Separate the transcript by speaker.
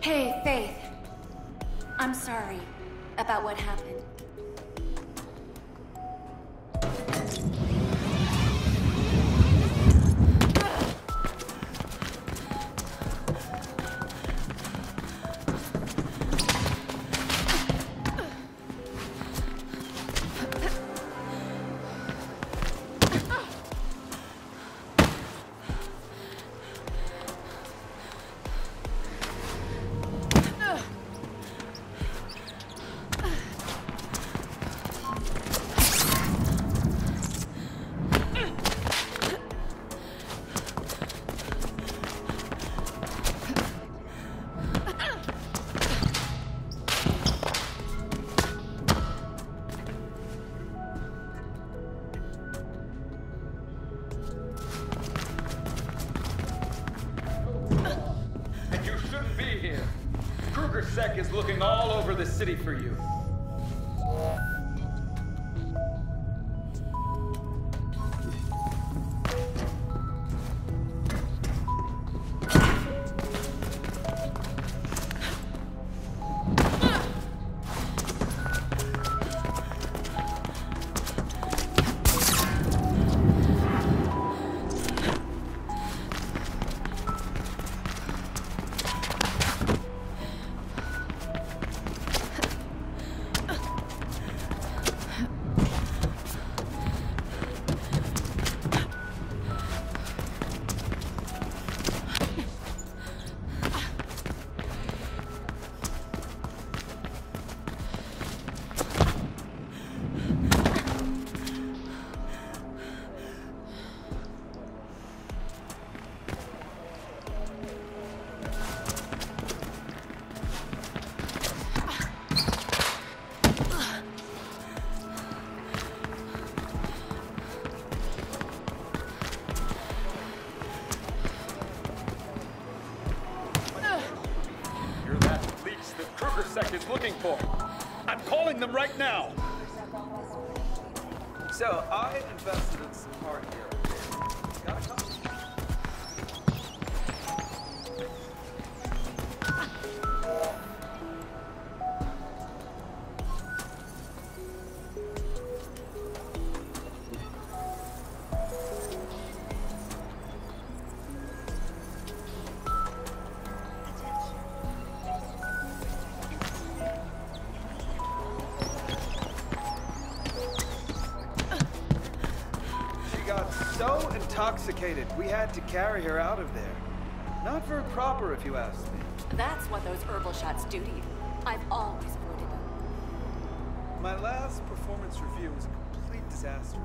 Speaker 1: Hey, Faith. I'm sorry about what happened.
Speaker 2: Kruger Sec is looking all over the city for you. Leech that Kruger Sec is looking for. I'm calling them right now.
Speaker 3: So, I invested in some hard so intoxicated, we had to carry her out of there. Not very proper, if you ask me.
Speaker 1: That's what those herbal shots do to you. I've always avoided them.
Speaker 3: My last performance review was a complete disaster.